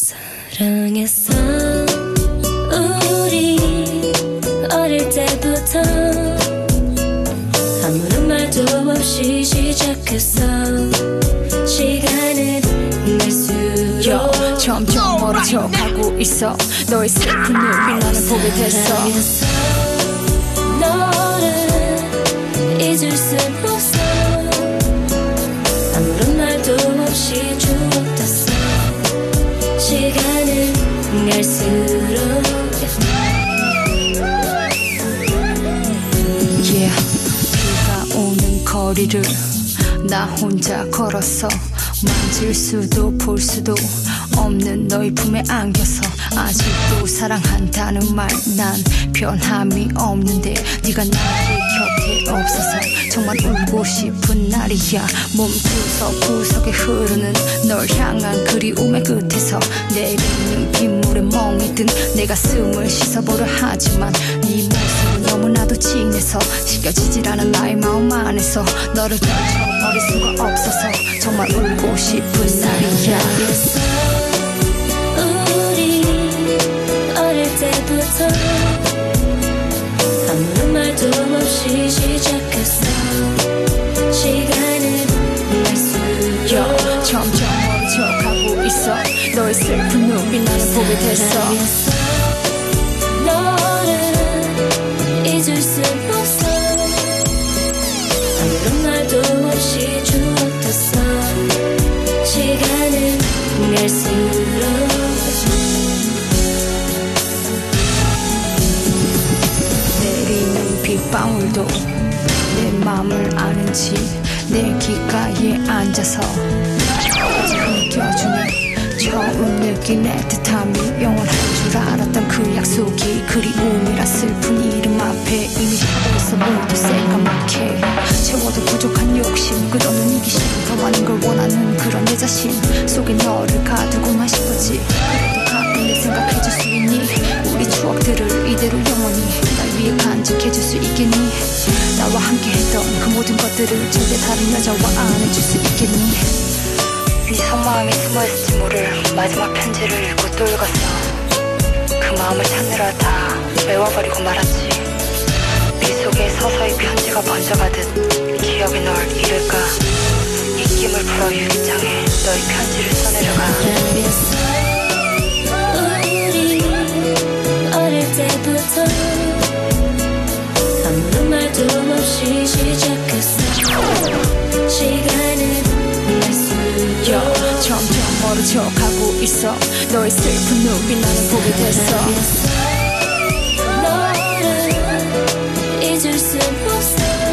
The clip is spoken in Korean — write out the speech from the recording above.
사랑했어. 우리 어릴 때부터 아무런 말도 없이 시작했어. 시간은 갈수록 점점 멀어져 가고 있어. 너의 슬픔을 나는 보게 됐어. 갈수록 yeah. 비가 오는 거리를 나 혼자 걸었어 만질 수도 볼 수도 없는 너의 품에 안겨서 아직도 사랑한다는 말 난 변함이 없는데 네가 나의 곁에 없어서 정말 울고 싶은 날이야 몸 구석구석에 흐르는 널 향한 그리움의 끝에서 내리는 빗물 에 멍이 든 내 가슴을 씻어보려 하지만 네 모습은 너무나도 진해서 씻겨지질 않은 나의 마음 안에서 너를 떨쳐버릴 수가 없어서 정말 울고 싶은 날이야 너의 슬픈 눈빛 나는 보게 됐어 사랑했어 너를 잊을 순 없어. 아무런 말도 없이 주었었어. 시간은 갈수록 내리는 빗방울도 내 맘을 아는지 내 귓가에 앉아서 처음 느낀 애틋함이 영원할 줄 알았던 그 약속이 그리움이라 슬픈 이름 앞에 이미 하고있어 모두 새까맣게 채워도 부족한 욕심 끝없는 이기심 더 많은 걸 원하는 그런 내 자신 속에 너를 가두고만 싶었지. 그래도 가끔 내 생각해줄 수 있니? 우리 추억들을 이대로 영원히 날 위해 간직해줄 수 있겠니? 나와 함께 했던 그 모든 것들을 절대 다른 여자와 안 해줄 수 있겠니 마음이 숨어있을지 모를 마지막 편지를 읽고 또 읽었어. 그 마음을 찾느라 다 외워버리고 말았지. 비 속에 서서히 편지가 번져가듯 기억이 널 잃을까? 입김을 풀어 유리창에 너의 편지를 써내려가. 어릴 때부터 아무런 말도 없이 시작 척하고 있어. 너의 슬픈 눈빛 나는 보게 됐어. 너를 잊을 순 없어.